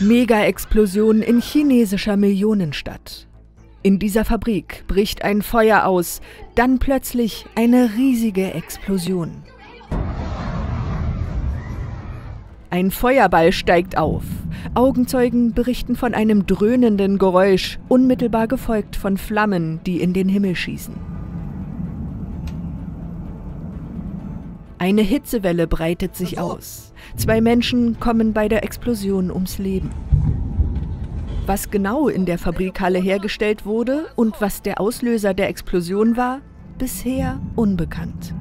Mega-Explosion in chinesischer Millionenstadt. In dieser Fabrik bricht ein Feuer aus, dann plötzlich eine riesige Explosion. Ein Feuerball steigt auf. Augenzeugen berichten von einem dröhnenden Geräusch, unmittelbar gefolgt von Flammen, die in den Himmel schießen. Eine Hitzewelle breitet sich aus. Zwei Menschen kommen bei der Explosion ums Leben. Was genau in der Fabrikhalle hergestellt wurde und was der Auslöser der Explosion war, bisher unbekannt.